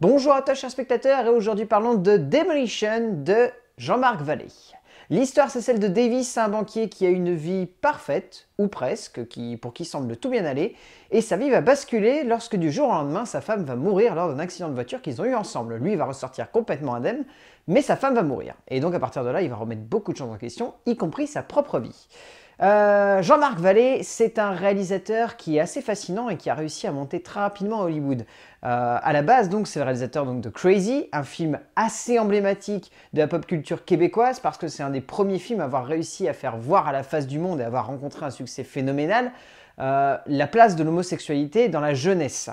Bonjour à toi chers spectateurs et aujourd'hui parlons de Demolition de Jean-Marc Vallée. L'histoire c'est celle de Davis, un banquier qui a une vie parfaite, ou presque, pour qui semble tout bien aller, et sa vie va basculer lorsque du jour au lendemain sa femme va mourir lors d'un accident de voiture qu'ils ont eu ensemble. Lui va ressortir complètement indemne, mais sa femme va mourir. Et donc à partir de là il va remettre beaucoup de choses en question, y compris sa propre vie. Euh, Jean-Marc Vallée, c'est un réalisateur qui est assez fascinant et qui a réussi à monter très rapidement à Hollywood. Euh, à la base, donc, c'est le réalisateur donc, de Crazy, un film assez emblématique de la pop culture québécoise parce que c'est un des premiers films à avoir réussi à faire voir à la face du monde et à avoir rencontré un succès phénoménal euh, la place de l'homosexualité dans la jeunesse.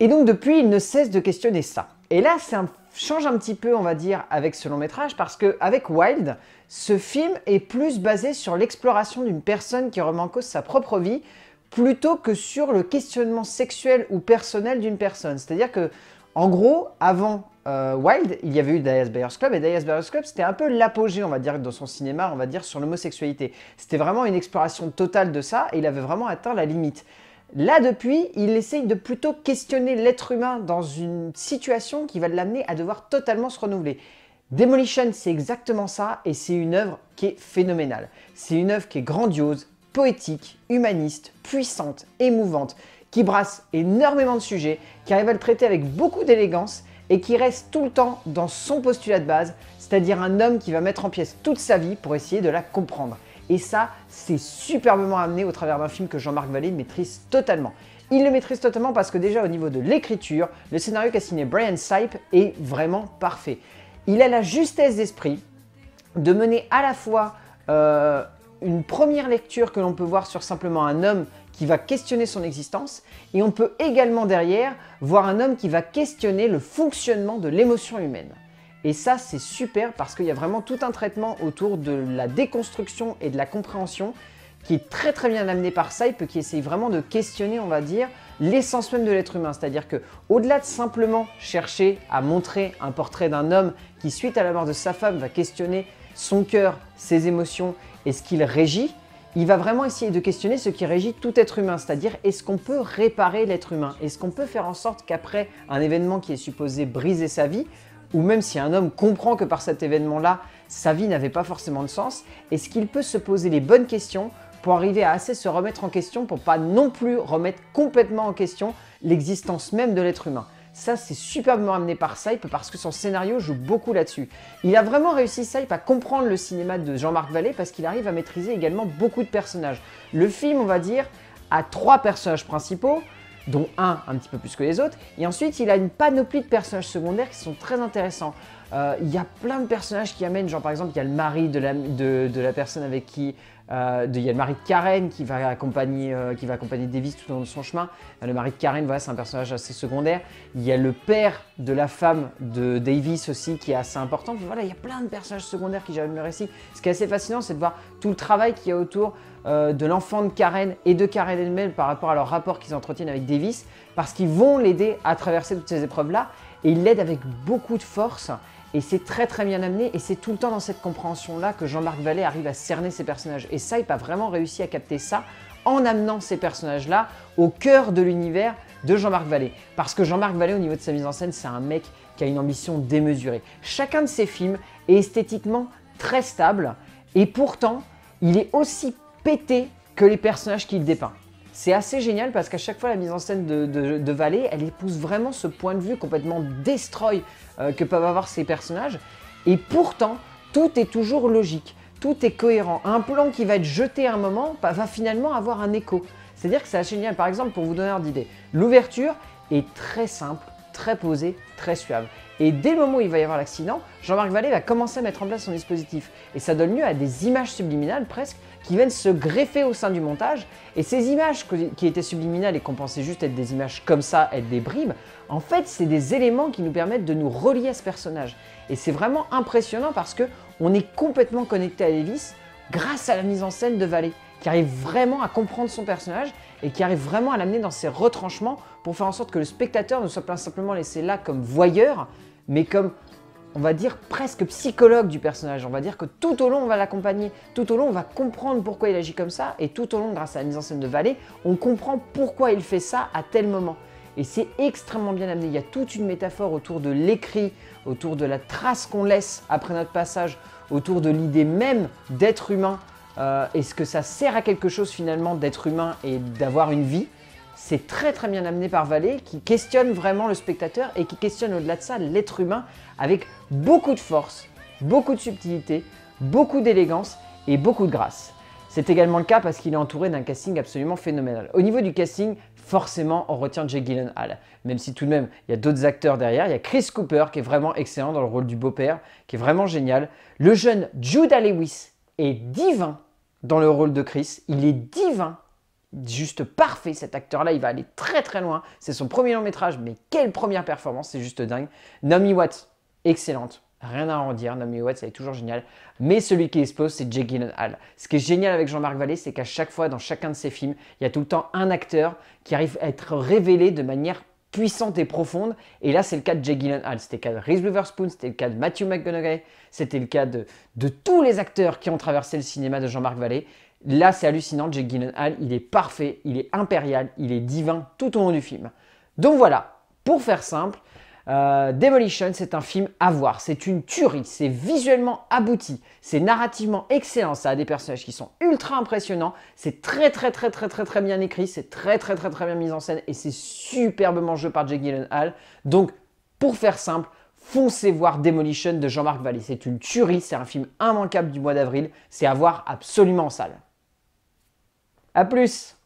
Et donc depuis, il ne cesse de questionner ça. Et là, ça change un petit peu, on va dire, avec ce long métrage, parce qu'avec Wild, ce film est plus basé sur l'exploration d'une personne qui remet en cause sa propre vie, plutôt que sur le questionnement sexuel ou personnel d'une personne. C'est-à-dire que, en gros, avant euh, Wild, il y avait eu Dallas Buyers Club, et Dallas Buyers Club, c'était un peu l'apogée, on va dire, dans son cinéma, on va dire, sur l'homosexualité. C'était vraiment une exploration totale de ça, et il avait vraiment atteint la limite. Là, depuis, il essaye de plutôt questionner l'être humain dans une situation qui va l'amener à devoir totalement se renouveler. Demolition, c'est exactement ça, et c'est une œuvre qui est phénoménale. C'est une œuvre qui est grandiose, poétique, humaniste, puissante, émouvante, qui brasse énormément de sujets, qui arrive à le traiter avec beaucoup d'élégance, et qui reste tout le temps dans son postulat de base, c'est-à-dire un homme qui va mettre en pièces toute sa vie pour essayer de la comprendre. Et ça, c'est superbement amené au travers d'un film que Jean-Marc Vallée maîtrise totalement. Il le maîtrise totalement parce que déjà au niveau de l'écriture, le scénario qu'a signé Brian Sipe est vraiment parfait. Il a la justesse d'esprit de mener à la fois euh, une première lecture que l'on peut voir sur simplement un homme qui va questionner son existence et on peut également derrière voir un homme qui va questionner le fonctionnement de l'émotion humaine. Et ça, c'est super parce qu'il y a vraiment tout un traitement autour de la déconstruction et de la compréhension qui est très très bien amené par Saip, qui essaye vraiment de questionner, on va dire, l'essence même de l'être humain. C'est-à-dire que au-delà de simplement chercher à montrer un portrait d'un homme qui, suite à la mort de sa femme, va questionner son cœur, ses émotions et ce qu'il régit, il va vraiment essayer de questionner ce qui régit tout être humain, c'est-à-dire est-ce qu'on peut réparer l'être humain? Est-ce qu'on peut faire en sorte qu'après un événement qui est supposé briser sa vie, ou même si un homme comprend que par cet événement-là, sa vie n'avait pas forcément de sens, est-ce qu'il peut se poser les bonnes questions pour arriver à assez se remettre en question pour pas non plus remettre complètement en question l'existence même de l'être humain? Ça, c'est superbement amené par Saip parce que son scénario joue beaucoup là-dessus. Il a vraiment réussi, Saip, à comprendre le cinéma de Jean-Marc Vallée parce qu'il arrive à maîtriser également beaucoup de personnages. Le film, on va dire, a trois personnages principaux, dont un un petit peu plus que les autres. Et ensuite, il a une panoplie de personnages secondaires qui sont très intéressants. Euh, il y a plein de personnages qui amènent, genre par exemple, il y a le mari de la, de, la personne avec qui... Euh, il y a le mari de Karen qui va, accompagner, euh, qui va accompagner Davis tout au long de son chemin. le mari de Karen, voilà, c'est un personnage assez secondaire. Il y a le père de la femme de Davis aussi qui est assez important. Voilà, il y a plein de personnages secondaires qui jalonnent le récit. Ce qui est assez fascinant, c'est de voir tout le travail qu'il y a autour de l'enfant de Karen et de Karen elle-même par rapport à leur rapport qu'ils entretiennent avec Davis, parce qu'ils vont l'aider à traverser toutes ces épreuves-là, et ils l'aident avec beaucoup de force. Et c'est très très bien amené et c'est tout le temps dans cette compréhension-là que Jean-Marc Vallée arrive à cerner ses personnages. Et ça, il a vraiment réussi à capter ça en amenant ces personnages-là au cœur de l'univers de Jean-Marc Vallée. Parce que Jean-Marc Vallée, au niveau de sa mise en scène, c'est un mec qui a une ambition démesurée. Chacun de ses films est esthétiquement très stable et pourtant, il est aussi pété que les personnages qu'il dépeint. C'est assez génial parce qu'à chaque fois, la mise en scène de, de, elle épouse vraiment ce point de vue complètement destroy euh, que peuvent avoir ces personnages. Et pourtant, tout est toujours logique, tout est cohérent. Un plan qui va être jeté à un moment va finalement avoir un écho. C'est-à-dire que c'est assez génial. Par exemple, pour vous donner un idée, l'ouverture est très simple, très posée, très suave. Et dès le moment où il va y avoir l'accident, Jean-Marc Vallée va commencer à mettre en place son dispositif. Et ça donne lieu à des images subliminales presque qui viennent se greffer au sein du montage. Et ces images qui étaient subliminales et qu'on pensait juste être des images comme ça, être des bribes, en fait, c'est des éléments qui nous permettent de nous relier à ce personnage. Et c'est vraiment impressionnant parce que on est complètement connecté à Elvis grâce à la mise en scène de Vallée, qui arrive vraiment à comprendre son personnage et qui arrive vraiment à l'amener dans ses retranchements pour faire en sorte que le spectateur ne soit pas simplement laissé là comme voyeur, mais comme on va dire presque psychologue du personnage. On va dire que tout au long, on va l'accompagner, tout au long, on va comprendre pourquoi il agit comme ça, et tout au long, grâce à la mise en scène de Vallée, on comprend pourquoi il fait ça à tel moment. et c'est extrêmement bien amené. Il y a toute une métaphore autour de l'écrit, autour de la trace qu'on laisse après notre passage, autour de l'idée même d'être humain. Euh, Est-ce que ça sert à quelque chose finalement d'être humain et d'avoir une vie? C'est très très bien amené par Vallée qui questionne vraiment le spectateur et qui questionne au-delà de ça l'être humain avec beaucoup de force, beaucoup de subtilité, beaucoup d'élégance et beaucoup de grâce. C'est également le cas parce qu'il est entouré d'un casting absolument phénoménal. Au niveau du casting, forcément, on retient Jake Gyllenhaal. Même si tout de même, il y a d'autres acteurs derrière. Il y a Chris Cooper qui est vraiment excellent dans le rôle du beau-père, qui est vraiment génial. Le jeune Judah Lewis divin dans le rôle de Chris. Il est divin, juste parfait cet acteur-là. Il va aller très très loin. C'est son premier long métrage, mais quelle première performance, c'est juste dingue. Naomi Watts, excellente. Rien à en dire, Naomi Watts, est toujours géniale. Mais celui qui explose, c'est Jake Gyllenhaal. Ce qui est génial avec Jean-Marc Vallée, c'est qu'à chaque fois, dans chacun de ses films, il y a tout le temps un acteur qui arrive à être révélé de manière puissante et profonde. Et là, c'est le cas de Jake Gyllenhaal. C'était le cas de Reese Witherspoon, c'était le cas de Matthew McConaughey, c'était le cas de, tous les acteurs qui ont traversé le cinéma de Jean-Marc Vallée. Là, c'est hallucinant. Jake Gyllenhaal, il est parfait, il est impérial, il est divin tout au long du film. Donc voilà, pour faire simple, euh, Demolition, c'est un film à voir. C'est une tuerie. C'est visuellement abouti. C'est narrativement excellent. Ça a des personnages qui sont ultra impressionnants. C'est très, très, très, très, très, très bien écrit. C'est très, très, très, très bien mis en scène. Et c'est superbement joué par Jake Gyllenhaal. Donc, pour faire simple, foncez voir Demolition de Jean-Marc Vallée. C'est une tuerie. C'est un film immanquable du mois d'avril. C'est à voir absolument en salle. A plus